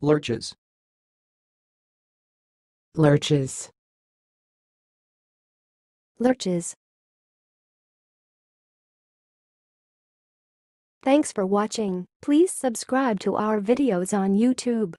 lurches lurches lurches. Thanks for watching. Please subscribe to our videos on YouTube.